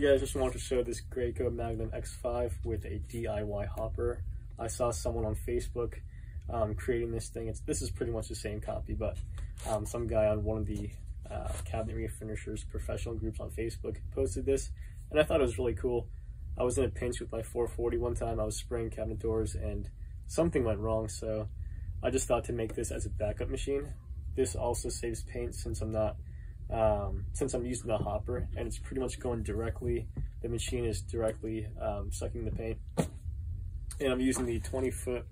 guys, just wanted to show this Graco Magnum X5 with a DIY hopper. I saw someone on Facebook um, creating this thing. It's This is pretty much the same copy, but um, some guy on one of the uh, cabinet refinishers professional groups on Facebook posted this, and I thought it was really cool. I was in a pinch with my 440 one time. I was spraying cabinet doors, and something went wrong, so I just thought to make this as a backup machine. This also saves paint since I'm not um, since I'm using the hopper and it's pretty much going directly, the machine is directly um, sucking the paint. And I'm using the 20 foot,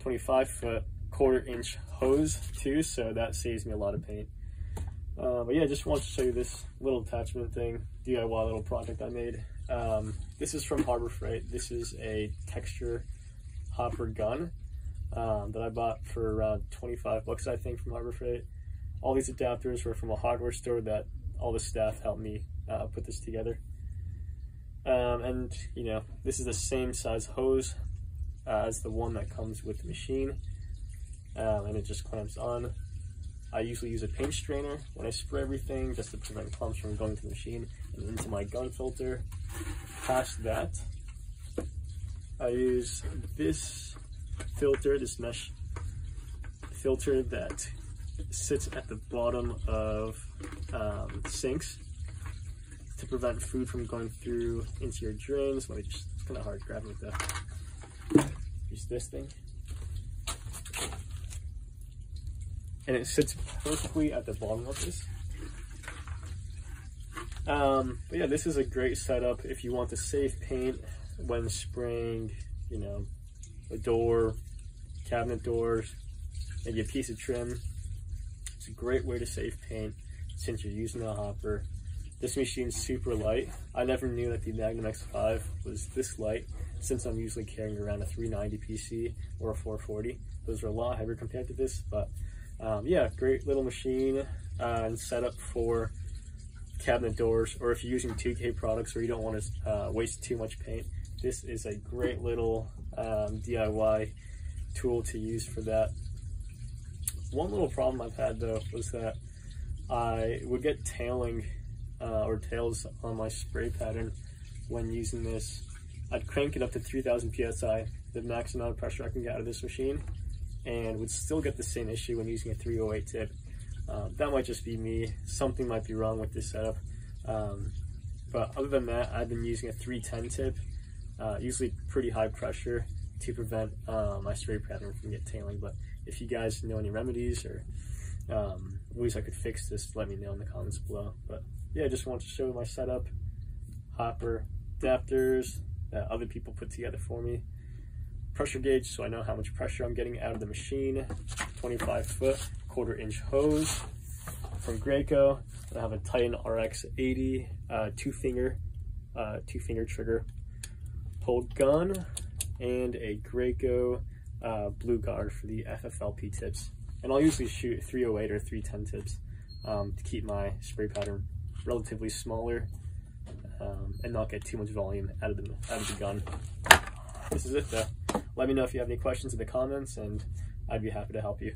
25 foot quarter inch hose too, so that saves me a lot of paint. Uh, but yeah, just wanted to show you this little attachment thing, DIY little project I made. Um, this is from Harbor Freight. This is a texture hopper gun um, that I bought for around 25 bucks, I think, from Harbor Freight all these adapters were from a hardware store that all the staff helped me uh, put this together. Um, and you know, this is the same size hose uh, as the one that comes with the machine. Um, and it just clamps on. I usually use a paint strainer when I spray everything just to prevent clumps from going to the machine and into my gun filter. Past that, I use this filter, this mesh filter that sits at the bottom of um, sinks to prevent food from going through into your drains. Let me just, it's kind of hard grabbing with the, use this thing. And it sits perfectly at the bottom of this. Um, but yeah, this is a great setup if you want to save paint when spraying, you know, a door, cabinet doors, maybe a piece of trim. It's a great way to save paint since you're using a hopper. This machine's super light. I never knew that the Magnum X5 was this light since I'm usually carrying around a 390 PC or a 440. Those are a lot heavier compared to this, but um, yeah, great little machine uh, and setup for cabinet doors, or if you're using 2K products or you don't want to uh, waste too much paint, this is a great little um, DIY tool to use for that. One little problem I've had though was that I would get tailing uh, or tails on my spray pattern when using this. I'd crank it up to 3000 psi, the max amount of pressure I can get out of this machine, and would still get the same issue when using a 308 tip. Um, that might just be me. Something might be wrong with this setup. Um, but other than that, I've been using a 310 tip, uh, usually pretty high pressure to prevent uh, my spray pattern from get tailing. But if you guys know any remedies or um, ways I could fix this, let me know in the comments below. But yeah, I just wanted to show my setup, hopper, adapters that other people put together for me, pressure gauge so I know how much pressure I'm getting out of the machine, 25 foot, quarter inch hose from Graco. I have a Titan RX 80 uh, two finger, uh, two finger trigger pulled gun and a Graco uh, blue guard for the FFLP tips. And I'll usually shoot 308 or 310 tips um, to keep my spray pattern relatively smaller um, and not get too much volume out of the out of the gun. This is it though. Let me know if you have any questions in the comments and I'd be happy to help you.